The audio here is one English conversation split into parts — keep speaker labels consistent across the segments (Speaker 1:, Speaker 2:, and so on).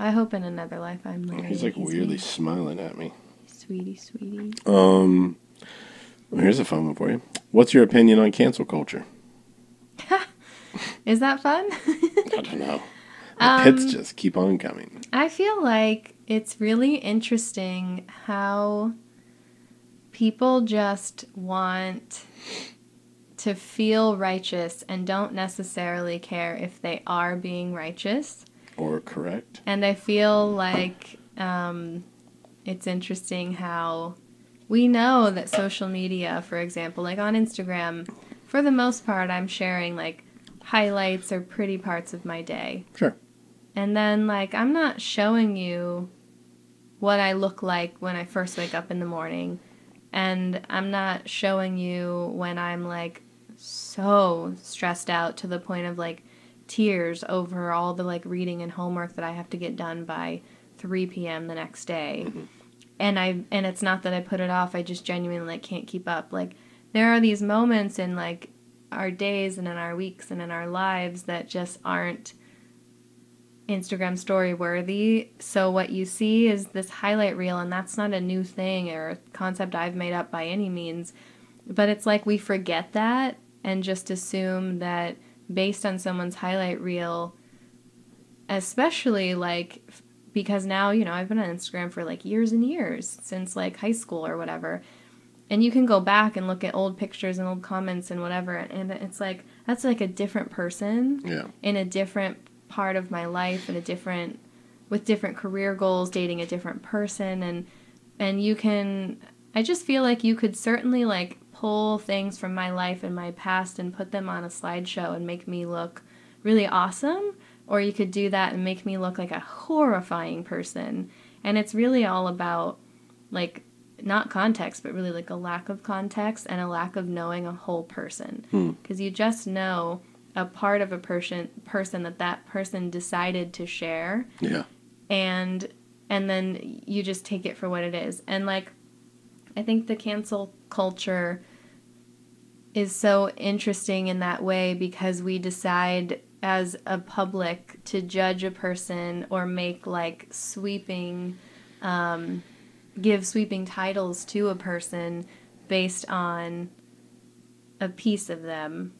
Speaker 1: I hope in another life I'm Larry.
Speaker 2: He's like weirdly
Speaker 1: me.
Speaker 2: smiling at me.
Speaker 1: sweetie, sweetie.
Speaker 2: Um, well, here's a fun one for you. What's your opinion on cancel culture?
Speaker 1: Is that fun?
Speaker 2: I don't know. The pits
Speaker 1: Um,
Speaker 2: just keep on coming.
Speaker 1: I feel like it's really interesting how people just want to feel righteous and don't necessarily care if they are being righteous.
Speaker 2: Or correct.
Speaker 1: And I feel like um, it's interesting how we know that social media, for example, like on Instagram, for the most part, I'm sharing like highlights or pretty parts of my day.
Speaker 2: Sure.
Speaker 1: And then, like, I'm not showing you what I look like when I first wake up in the morning. And I'm not showing you when I'm, like, so stressed out to the point of, like, tears over all the, like, reading and homework that I have to get done by 3 p.m. the next day. Mm-hmm. And I, and it's not that I put it off, I just genuinely, like, can't keep up. Like, there are these moments in, like, our days and in our weeks and in our lives that just aren't Instagram story worthy. So what you see is this highlight reel and that's not a new thing or a concept I've made up by any means. But it's like we forget that and just assume that based on someone's highlight reel especially like because now, you know, I've been on Instagram for like years and years since like high school or whatever. And you can go back and look at old pictures and old comments and whatever and it's like that's like a different person
Speaker 2: Yeah.
Speaker 1: in a different part of my life and a different with different career goals dating a different person and and you can i just feel like you could certainly like pull things from my life and my past and put them on a slideshow and make me look really awesome. Or you could do that and make me look like a horrifying person. And it's really all about like not context but really like a lack of context and a lack of knowing a whole person.
Speaker 2: Hmm.
Speaker 1: because you just know a part of a person person that that person decided to share.
Speaker 2: Yeah.
Speaker 1: and and then you just take it for what it is. And like i think the cancel culture is so interesting in that way because we decide as a public to judge a person or make like sweeping um, give sweeping titles to a person based on a piece of them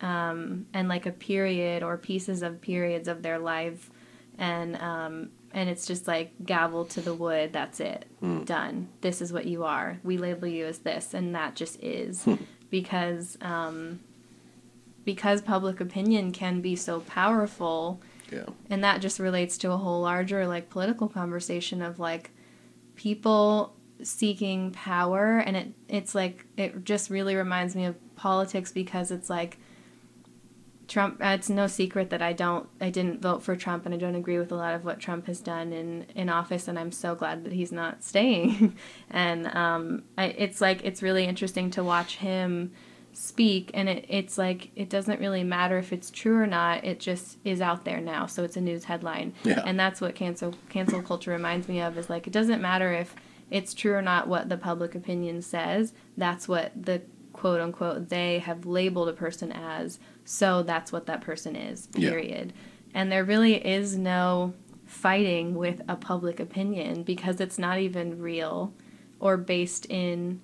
Speaker 1: um, and like a period or pieces of periods of their life. And um, and it's just like gavel to the wood that's it.
Speaker 2: Hmm.
Speaker 1: done. This is what you are. We label you as this and that just is because um, because public opinion can be so powerful
Speaker 2: Yeah.
Speaker 1: and that just relates to a whole larger like political conversation of like people seeking power and it it's like it just really reminds me of politics because it's like Trump it's no secret that I don't I didn't vote for Trump and I don't agree with a lot of what Trump has done in in office and I'm so glad that he's not staying and um I, it's like it's really interesting to watch him speak and it, it's like it doesn't really matter if it's true or not it just is out there now so it's a news headline
Speaker 2: Yeah.
Speaker 1: and that's what cancel cancel culture reminds me of is like it doesn't matter if it's true or not what the public opinion says that's what the quote unquote they have labeled a person as so that's what that person is
Speaker 2: Yeah.
Speaker 1: period. And there really is no fighting with a public opinion because it's not even real or based in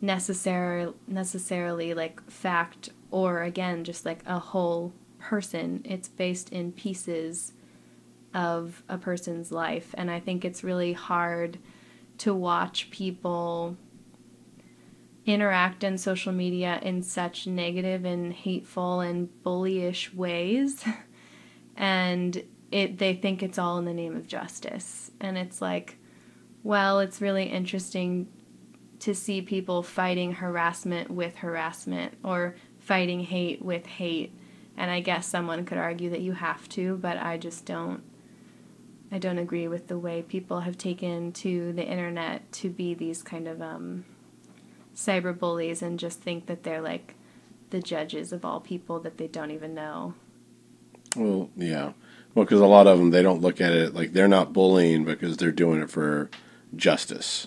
Speaker 1: necessarily necessarily like fact or again just like a whole person. It's based in pieces of a person's life. And i think it's really hard to watch people interact in social media in such negative and hateful and bullyish ways. And it they think it's all in the name of justice. And it's like well it's really interesting to see people fighting harassment with harassment or fighting hate with hate. And i guess someone could argue that you have to but i just don't i don't agree with the way people have taken to the internet to be these kind of um, cyber bullies and just think that they're like the judges of all people that they don't even know
Speaker 2: Well, yeah. Well, because a lot of them they don't look at it like they're not bullying because they're doing it for justice,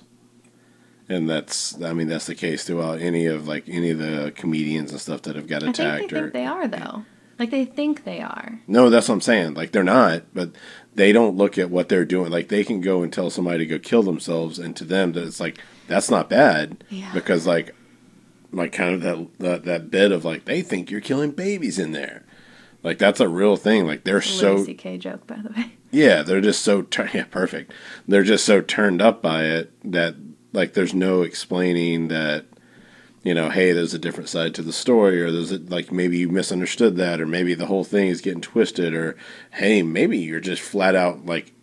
Speaker 2: and that's I mean that's the case throughout any of like any of the comedians and stuff that have got
Speaker 1: i think
Speaker 2: attacked
Speaker 1: they
Speaker 2: or
Speaker 1: think they are though like they think they are
Speaker 2: no, that's what I'm saying. Like they're not, but they don't look at what they're doing. Like they can go and tell somebody to go kill themselves, and to them that it's like that's not bad
Speaker 1: Yeah.
Speaker 2: because like like kind of that, that that bit of like they think you're killing babies in there. Like that's a real thing. Like they're so
Speaker 1: C.K. joke, by the way.
Speaker 2: yeah, they're just so tur- yeah, perfect. They're just so turned up by it that like there's no explaining that you know, hey, there's a different side to the story, or there's a, like maybe you misunderstood that, or maybe the whole thing is getting twisted, or hey, maybe you're just flat out like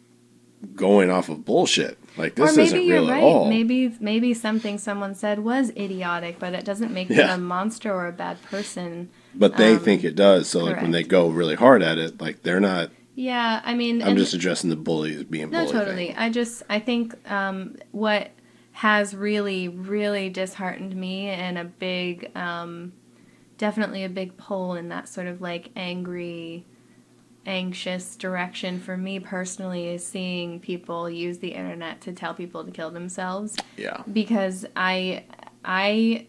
Speaker 2: going off of bullshit. Like this
Speaker 1: or maybe
Speaker 2: isn't
Speaker 1: you're
Speaker 2: real
Speaker 1: right.
Speaker 2: at all.
Speaker 1: Maybe maybe something someone said was idiotic, but it doesn't make
Speaker 2: Yeah.
Speaker 1: them a monster or a bad person.
Speaker 2: but they
Speaker 1: um,
Speaker 2: think it does. So like when they go really hard at it, like they're not.
Speaker 1: Yeah, I mean,
Speaker 2: I'm just addressing the bully as being
Speaker 1: No, totally.
Speaker 2: thing.
Speaker 1: I just I think um, what has really really disheartened me and a big um, definitely a big pull in that sort of like angry anxious direction for me personally is seeing people use the internet to tell people to kill themselves
Speaker 2: Yeah.
Speaker 1: because I I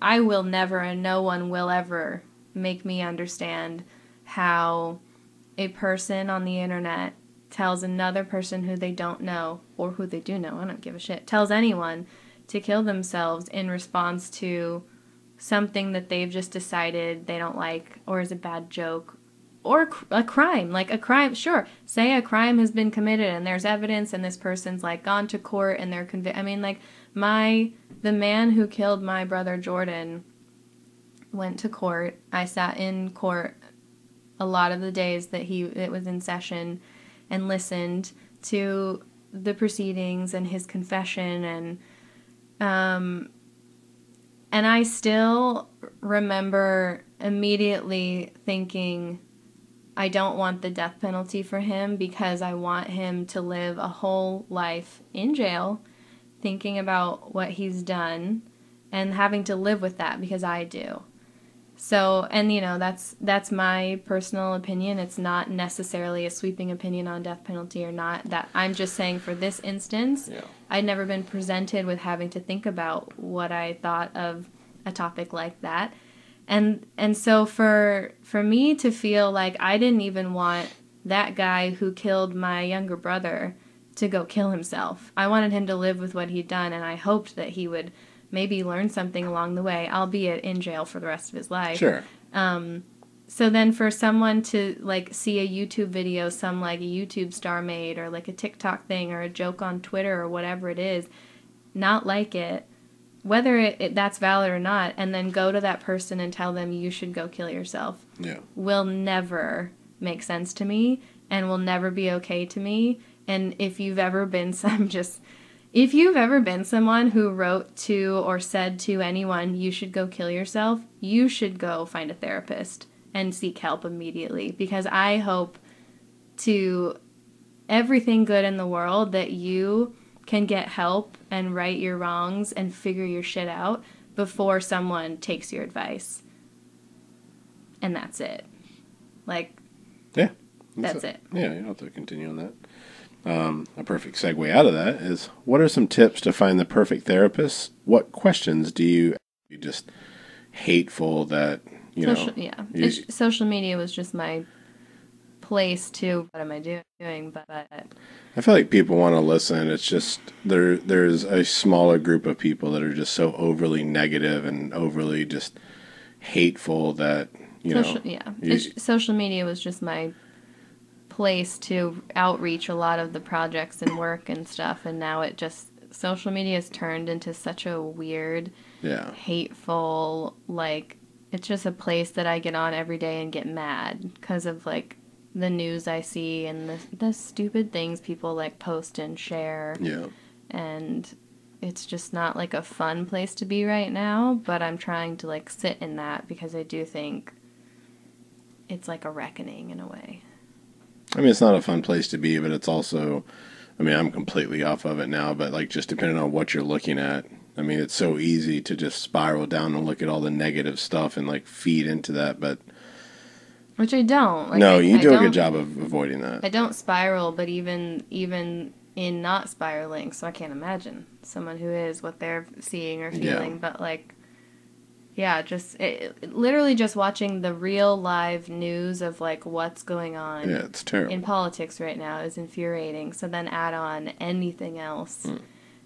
Speaker 1: I will never and no one will ever make me understand how a person on the internet tells another person who they don't know or who they do know, I don't give a shit, tells anyone to kill themselves in response to something that they've just decided they don't like or is a bad joke or a crime like a crime sure say a crime has been committed and there's evidence and this person's like gone to court and they're convicted i mean like my the man who killed my brother jordan went to court. I sat in court a lot of the days that he it was in session and listened to the proceedings and his confession and um and I still remember immediately thinking I don't want the death penalty for him because I want him to live a whole life in jail thinking about what he's done and having to live with that because I do. So, and you know, that's that's my personal opinion. It's not necessarily a sweeping opinion on death penalty or not. That I'm just saying for this instance,
Speaker 2: Yeah.
Speaker 1: I'd never been presented with having to think about what I thought of a topic like that. And and so for for me to feel like I didn't even want that guy who killed my younger brother to go kill himself. I wanted him to live with what he'd done and I hoped that he would maybe learn something along the way, albeit in jail for the rest of his life.
Speaker 2: Sure.
Speaker 1: Um, so then for someone to like see a YouTube video some like a YouTube star made or like a TikTok thing or a joke on Twitter or whatever it is, not like it, whether it, it that's valid or not, and then go to that person and tell them you should go kill yourself
Speaker 2: Yeah.
Speaker 1: will never make sense to me and will never be okay to me. And if you've ever been some just if you've ever been someone who wrote to or said to anyone you should go kill yourself, you should go find a therapist and seek help immediately because I hope to everything good in the world that you can get help and right your wrongs and figure your shit out before someone takes your advice. And that's it. Like
Speaker 2: Yeah.
Speaker 1: That's it.
Speaker 2: Yeah, you don't have to continue on that. Um, a perfect segue out of that is what are some tips to find the perfect therapist? What questions do you you just hateful that you
Speaker 1: social,
Speaker 2: know?
Speaker 1: yeah.
Speaker 2: you-
Speaker 1: social media was just my place to what am I doing? But, but
Speaker 2: I feel like people want to listen. It's just there. There's a smaller group of people that are just so overly negative and overly just hateful that you
Speaker 1: social,
Speaker 2: know.
Speaker 1: yeah.
Speaker 2: you-
Speaker 1: social media was just my place to outreach a lot of the projects and work and stuff. And now it just social media has turned into such a weird.
Speaker 2: yeah,
Speaker 1: hateful like it's just a place that i get on every day and get mad because of like the news i see and the, the stupid things people like post and share
Speaker 2: yeah.
Speaker 1: and it's just not like a fun place to be right now but i'm trying to like sit in that because i do think it's like a reckoning in a way
Speaker 2: I mean, it's not a fun place to be, but it's also, I mean, I'm completely off of it now, but like just depending on what you're looking at, I mean, it's so easy to just spiral down and look at all the negative stuff and like feed into that. But
Speaker 1: which i don't like
Speaker 2: no,
Speaker 1: I-
Speaker 2: you
Speaker 1: I
Speaker 2: do a good job of avoiding that.
Speaker 1: I don't spiral, but even even in not spiraling, so I can't imagine someone who is what they're seeing or
Speaker 2: Yeah.
Speaker 1: feeling. But like, yeah, just it, it- literally just watching the real live news of like what's going on
Speaker 2: Yeah, it's terrible.
Speaker 1: in politics right now is infuriating. So then add on anything else,
Speaker 2: Hmm.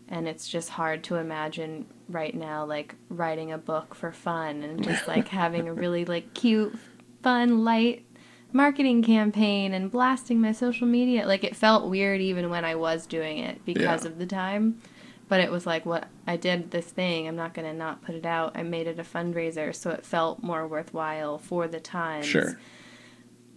Speaker 1: and it's just hard to imagine right now like writing a book for fun and just like having a really like cute, fun, light marketing campaign and blasting my social media. Like it felt weird even when I was doing it because
Speaker 2: Yeah.
Speaker 1: of the time. But it was like what I did this thing. I'm not gonna not put it out. I made it a fundraiser, so it felt more worthwhile for the times
Speaker 2: Sure.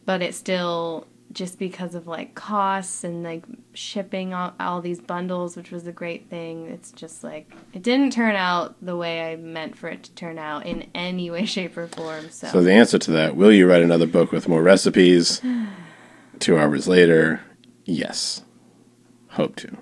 Speaker 1: but it still just because of like costs and like shipping all, all these bundles which was a great thing it's just like it didn't turn out the way i meant for it to turn out in any way shape or form so,
Speaker 2: So the answer to that, will you write another book with more recipes? Two hours later, yes. Hope to.